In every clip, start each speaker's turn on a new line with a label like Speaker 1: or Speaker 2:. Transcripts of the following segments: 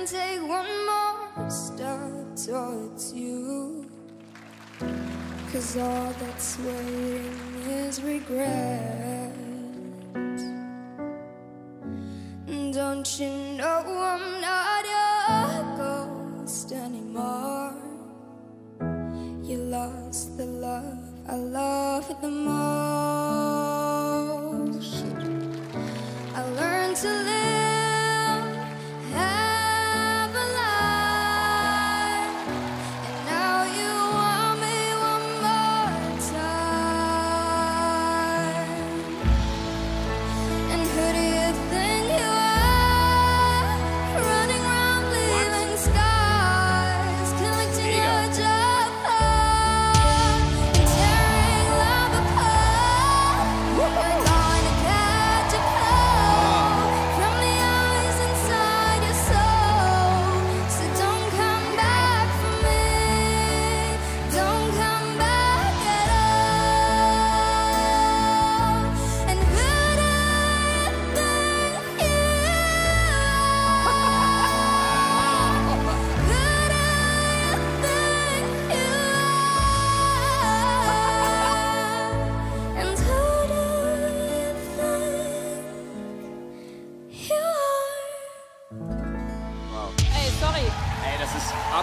Speaker 1: and take one more step towards you. Cause all that's waiting is regret. Don't you know I'm not your ghost anymore? You lost the love I love the most. I learned to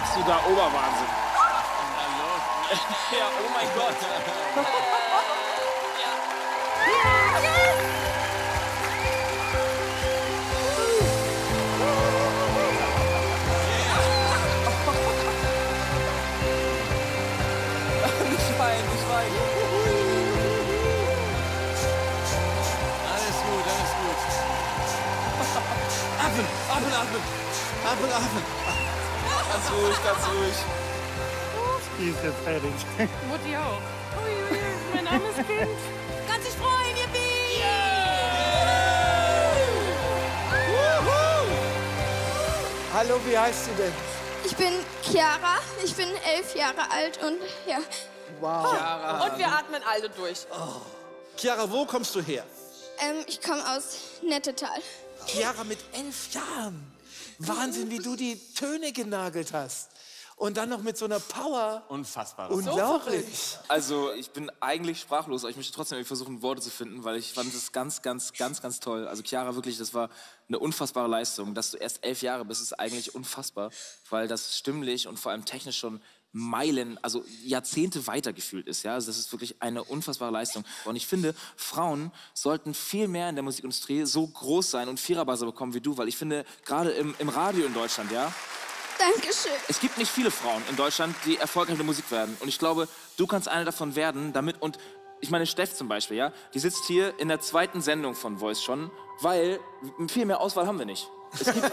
Speaker 2: absoluter Oberwahnsinn. ja, oh mein Gott.
Speaker 3: Nicht weinen, nicht weinen.
Speaker 4: Alles gut, alles
Speaker 2: Ganz ruhig, ganz ruhig.
Speaker 5: Die ist jetzt fertig.
Speaker 6: Mutti auch. Ui, mein armes Kind. Kannst dich freuen, Yippie!
Speaker 7: Hallo, wie heißt du denn?
Speaker 1: Ich bin Chiara, ich bin elf Jahre alt und ja.
Speaker 7: Wow.
Speaker 6: Und wir atmen alle durch.
Speaker 4: Chiara, wo kommst du her?
Speaker 1: Ähm, ich komme aus Nettetal.
Speaker 7: Chiara mit elf Jahren. Wahnsinn, wie du die Töne genagelt hast. Und dann noch mit so einer Power.
Speaker 4: Unfassbar.
Speaker 7: Unglaublich.
Speaker 2: Also, ich bin eigentlich sprachlos, aber ich möchte trotzdem versuchen, Worte zu finden, weil ich fand es ganz, ganz, ganz, ganz toll. Also, Chiara, wirklich, das war eine unfassbare Leistung. Dass du erst elf Jahre bist, ist eigentlich unfassbar, weil das stimmlich und vor allem technisch schon Meilen, also Jahrzehnte weitergefühlt ist. Ja? Also das ist wirklich eine unfassbare Leistung. Und ich finde, Frauen sollten viel mehr in der Musikindustrie so groß sein und Viererbuzzer bekommen wie du, weil ich finde, gerade im, im Radio in Deutschland, ja,
Speaker 1: Dankeschön.
Speaker 2: es gibt nicht viele Frauen in Deutschland, die erfolgreich in der Musik werden. Und ich glaube, du kannst eine davon werden, damit und ich meine, Steff zum Beispiel, ja, die sitzt hier in der zweiten Sendung von Voice schon, weil viel mehr Auswahl haben wir nicht. Es gibt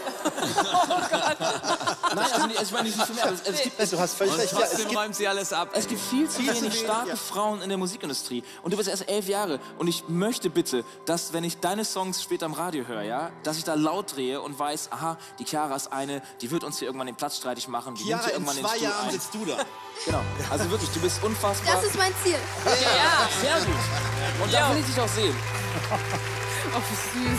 Speaker 2: Nein, also, nicht- also ich meine nicht viel mehr, aber es, es gibt
Speaker 7: Du hast völlig
Speaker 4: Und
Speaker 7: recht. Ja, es
Speaker 4: trotzdem
Speaker 7: gibt,
Speaker 4: räumt sie alles ab.
Speaker 2: es gibt viel zu wenig starke
Speaker 7: ja.
Speaker 2: Frauen in der Musikindustrie. Und du bist erst elf Jahre. Und ich möchte bitte, dass, wenn ich deine Songs später im Radio höre, ja, dass ich da laut drehe und weiß, aha, die Chiara ist eine, die wird uns hier irgendwann den Platz streitig machen. Die nimmt
Speaker 4: Chiara,
Speaker 2: hier
Speaker 4: in
Speaker 2: irgendwann den
Speaker 4: zwei
Speaker 2: Stuhl
Speaker 4: Jahren
Speaker 2: ein.
Speaker 4: sitzt du da.
Speaker 2: Genau. Also wirklich, du bist unfassbar.
Speaker 1: Das ist mein Ziel.
Speaker 6: Ja.
Speaker 2: sehr gut. Und da will ich dich auch sehen.
Speaker 6: Oh, wie süß.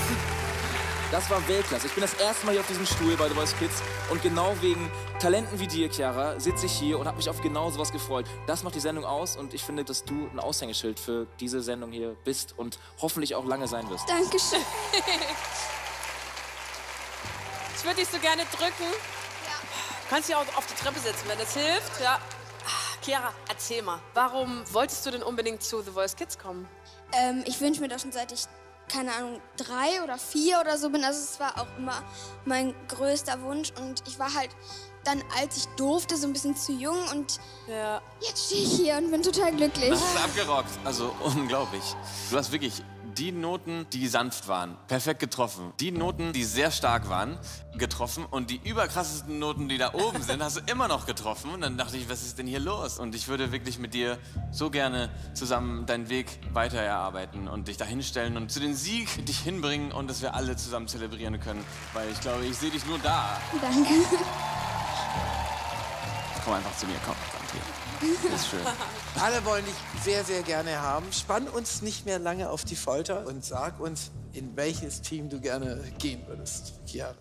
Speaker 2: Das war Weltklasse. Ich bin das erste Mal hier auf diesem Stuhl bei The Voice Kids. Und genau wegen Talenten wie dir, Chiara, sitze ich hier und habe mich auf genau sowas gefreut. Das macht die Sendung aus und ich finde, dass du ein Aushängeschild für diese Sendung hier bist und hoffentlich auch lange sein wirst.
Speaker 1: Dankeschön.
Speaker 6: Ich würde dich so gerne drücken. Kannst dich auch auf die Treppe setzen, wenn das hilft. Ja. Ah, Chiara, erzähl mal, warum wolltest du denn unbedingt zu The Voice Kids kommen?
Speaker 1: Ähm, ich wünsche mir das schon seit ich, keine Ahnung, drei oder vier oder so bin. Also es war auch immer mein größter Wunsch. Und ich war halt dann, als ich durfte, so ein bisschen zu jung. Und
Speaker 6: Ja.
Speaker 1: jetzt stehe ich hier und bin total glücklich.
Speaker 4: Das ist abgerockt. Also unglaublich. Du hast wirklich die Noten, die sanft waren, perfekt getroffen. Die Noten, die sehr stark waren, getroffen. Und die überkrassesten Noten, die da oben sind, hast du immer noch getroffen. Und dann dachte ich, was ist denn hier los? Und ich würde wirklich mit dir so gerne zusammen deinen Weg weiter erarbeiten und dich dahinstellen und zu den Sieg dich hinbringen und dass wir alle zusammen zelebrieren können. Weil ich glaube, ich sehe dich nur da.
Speaker 1: Danke.
Speaker 4: Komm einfach zu mir, komm. Hier. Ist schön.
Speaker 7: alle wollen dich sehr, sehr gerne haben. Spann uns nicht mehr lange auf die Folter und sag uns, in welches Team du gerne gehen würdest, Chiara.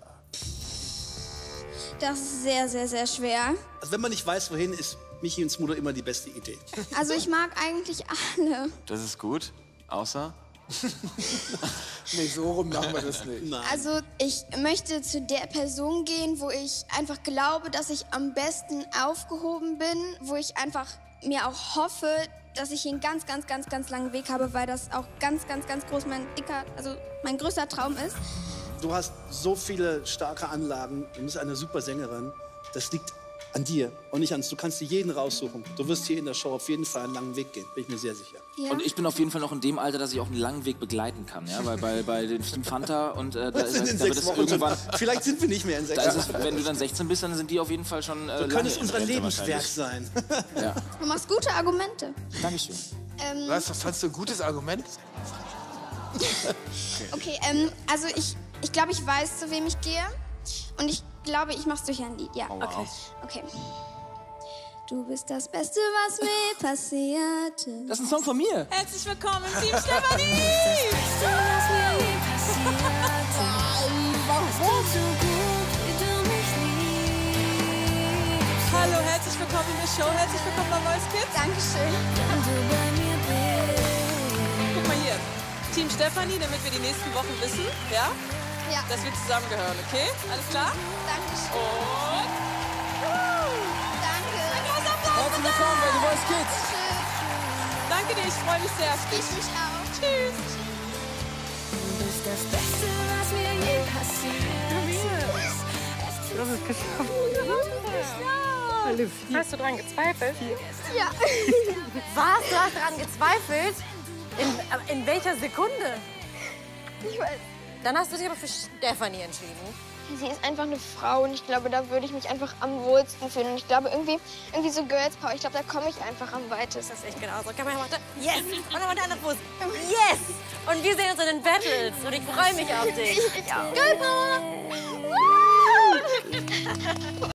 Speaker 1: Das ist sehr, sehr, sehr schwer.
Speaker 3: Also wenn man nicht weiß, wohin, ist Michi und Smudo immer die beste Idee.
Speaker 1: Also ich mag eigentlich alle.
Speaker 4: Das ist gut, außer...
Speaker 7: Nee, so rum machen wir das nicht.
Speaker 3: Nein.
Speaker 1: Also ich möchte zu der Person gehen, wo ich einfach glaube, dass ich am besten aufgehoben bin, wo ich einfach mir auch hoffe, dass ich hier einen ganz, ganz, ganz, ganz langen Weg habe, weil das auch ganz, ganz, ganz groß mein dicker, also mein größter Traum ist.
Speaker 3: Du hast so viele starke Anlagen, du bist eine super Sängerin. Das liegt an dir und nicht an uns. Du kannst dir jeden raussuchen. Du wirst hier in der Show auf jeden Fall einen langen Weg gehen, bin ich mir sehr sicher.
Speaker 1: Ja.
Speaker 2: Und ich bin auf jeden Fall noch in dem Alter, dass ich auch einen langen Weg begleiten kann. Ja? Weil bei, bei dem Team Fanta und äh, da,
Speaker 3: in
Speaker 2: da wird es irgendwann.
Speaker 3: Vielleicht sind wir nicht mehr in sechs
Speaker 2: ist
Speaker 3: Wochen.
Speaker 2: es, wenn du dann 16 bist, dann sind die auf jeden Fall schon. Äh,
Speaker 3: Du
Speaker 2: lange
Speaker 3: könntest
Speaker 2: in
Speaker 3: unser Lebenswerk sein.
Speaker 2: Ja.
Speaker 1: Du machst gute Argumente.
Speaker 2: Dankeschön.
Speaker 1: Ähm,
Speaker 7: Was, das fandst du ein gutes Argument?
Speaker 1: okay, ähm, also ich, ich glaube, ich weiß, zu wem ich gehe. Und ich glaube, ich mach's durch ein Lied. Ja, okay. Okay. Du bist das Beste, was mir passierte.
Speaker 2: Das ist ein Song von mir.
Speaker 6: Herzlich willkommen im Team Stefanie! Hallo, herzlich willkommen in der Show, herzlich willkommen bei Voice Kids.
Speaker 1: Dankeschön.
Speaker 6: Guck mal hier, Team Stefanie, damit wir die nächsten Wochen wissen, ja,
Speaker 1: Ja,
Speaker 6: dass wir zusammengehören, okay? Alles klar?
Speaker 1: Dankeschön.
Speaker 6: Und
Speaker 2: Herzlich willkommen bei The Voice Kids.
Speaker 6: danke dir, ich freue mich sehr.
Speaker 1: Ich mich auch.
Speaker 6: Tschüss.
Speaker 8: Das Beste, was mir je passiert
Speaker 5: Das ist geschafft.
Speaker 9: Hast du dran gezweifelt?
Speaker 1: Ja.
Speaker 9: Was? Du hast daran gezweifelt? In, in welcher Sekunde?
Speaker 1: Ich weiß.
Speaker 9: Dann hast du dich aber für Stefanie entschieden.
Speaker 10: Sie ist einfach eine Frau und ich glaube, da würde ich mich einfach am wohlsten fühlen. Und ich glaube, irgendwie, irgendwie so Girls Power, ich glaube, da komme ich einfach am weitesten.
Speaker 9: Das ist echt genauso. Komm mal, warte. Yes! Und dann mal der andere Fuß. Yes! Und wir sehen uns in den Battles. Und ich freue mich auf dich.
Speaker 10: Girl Power!